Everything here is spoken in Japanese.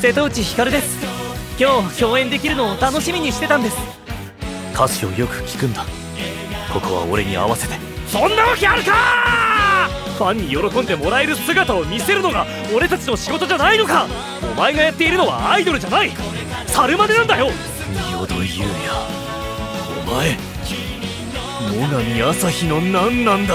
瀬戸内光です。今日共演できるのを楽しみにしてたんです。歌詞をよく聞くんだ。ここは俺に合わせて。そんなわけあるか！ファンに喜んでもらえる姿を見せるのが俺たちの仕事じゃないのか！お前がやっているのはアイドルじゃない！猿までなんだよ！仁淀優也お前最上朝日の何なんだ？